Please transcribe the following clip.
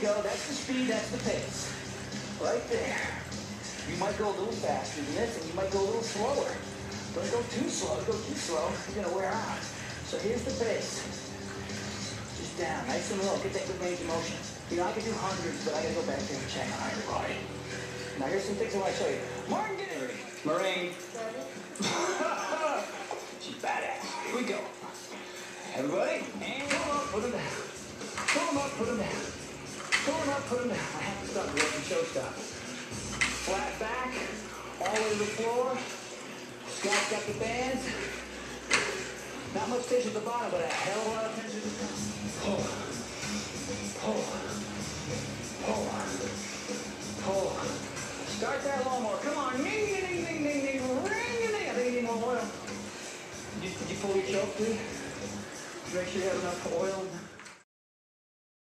you go. That's the speed. That's the pace. Right there. You might go a little faster than this, and you might go a little slower. Don't go too slow. Go too slow, you're gonna wear out. So here's the pace. Just down, nice and low. Get that good range of motion. You know, I can do hundreds, but I gotta go back there and check on everybody. Now here's some things I want to show you. Martin, in. Marine. She's badass. Here we go. Everybody, and up, put down. Pull up, put them down. I have to stop working show stop. Flat back, all to the floor. Scott's got the bands. Not much tension at the bottom, but a hell of a lot of tension at the top. Pull. Pull. Pull. Pull. Start that lawnmower. Come on. Ding, ding, ding, ding, ding, ding. Ring, ding, ding. I think you need more oil. Did you, did you fully choke, dude? Make sure you have enough oil